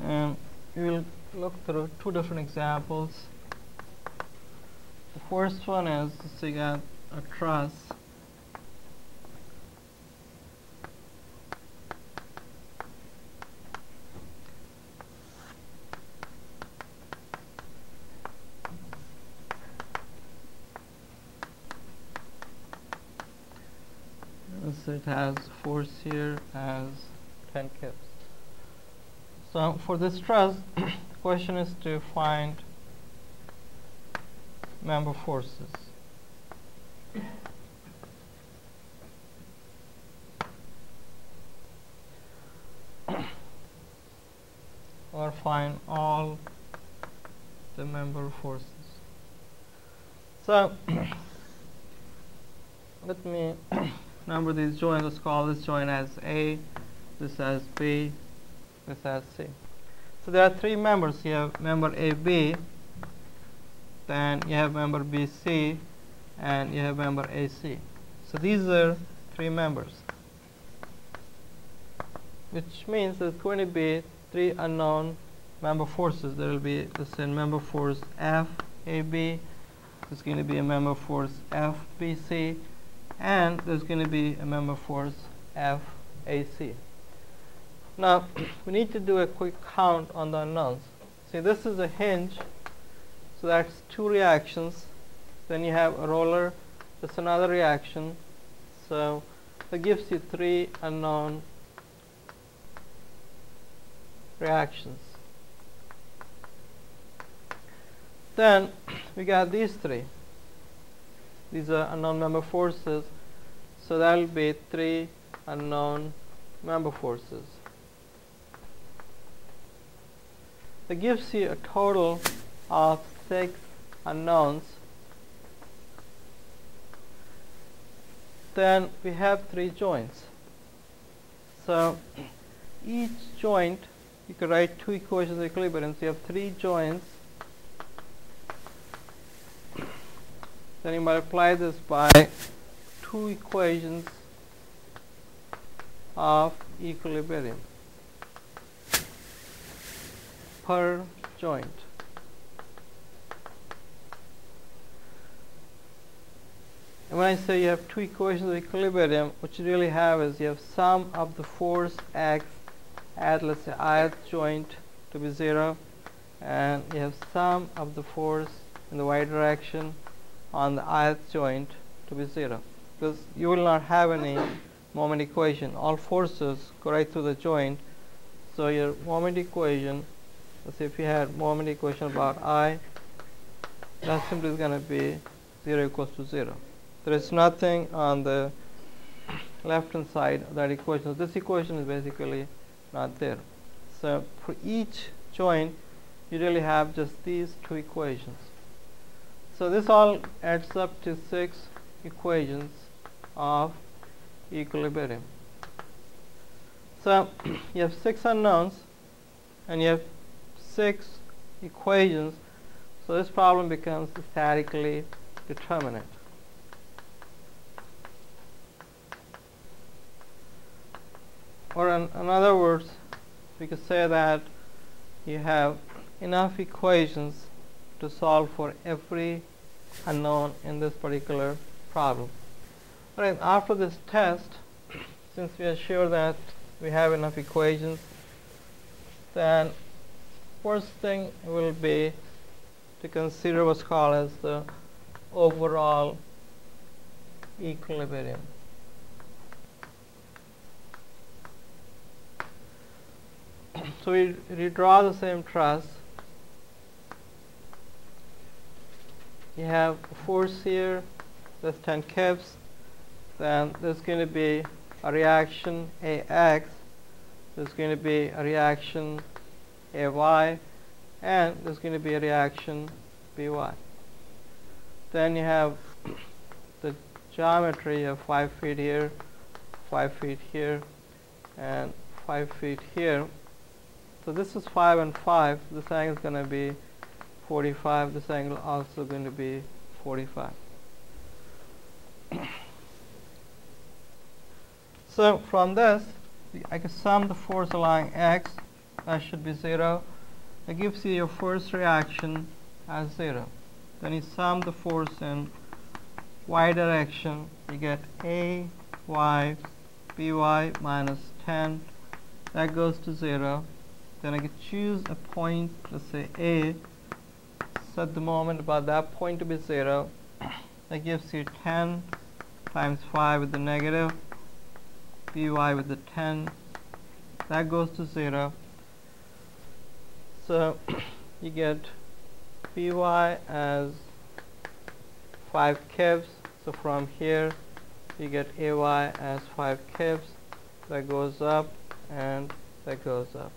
and we will look through two different examples. The first one is so you got a truss so it has force here as 10 kips. So for this truss, the question is to find member forces. or find all the member forces. So let me number these joints. Let's call this joint as A, this as B, this as C. So there are three members. You have member AB, then you have member BC, and you have member AC. So these are three members, which means there's going to be three unknown member forces. There will be the same member force FAB, there's going to be a member force FBC, and there's going to be a member force FAC. Now, we need to do a quick count on the unknowns. See, this is a hinge, so that's two reactions. Then you have a roller, that's another reaction. So that gives you three unknown reactions. Then we got these three. These are unknown member forces. So that will be three unknown member forces. That gives you a total of six unknowns. Then we have three joints. So each joint, you could write two equations of equilibrium. So you have three joints Then you multiply this by two equations of equilibrium per joint. And when I say you have two equations of equilibrium, what you really have is you have sum of the force x at let's say ith joint to be zero and you have sum of the force in the y direction on the ith joint to be 0 because you will not have any moment equation all forces go right through the joint so your moment equation say if you had moment equation about i that simply is going to be 0 equals to 0 there is nothing on the left hand side of that equation so this equation is basically not there. So for each joint you really have just these two equations. So this all adds up to six equations of equilibrium. So you have six unknowns and you have six equations. So this problem becomes statically determinate. Or in, in other words, we could say that you have enough equations to solve for every unknown in this particular problem. Alright, after this test, since we are sure that we have enough equations, then first thing will be to consider what's called as the overall equilibrium. so we redraw the same truss you have a force here that's 10 kips then there's going to be a reaction AX there's going to be a reaction AY and there's going to be a reaction BY then you have the geometry of 5 feet here 5 feet here and 5 feet here. So this is 5 and 5 this angle is going to be 45 this angle also going to be 45 so from this I can sum the force along x that should be 0 that gives you your first reaction as 0 then you sum the force in y direction. You get a y by minus 10 that goes to 0 then I can choose a point let's say a. Set the moment about that point to be 0 that gives you 10 times 5 with the negative by with the 10 that goes to 0 so you get BY as 5 kips so from here you get ay as 5 kips that goes up and that goes up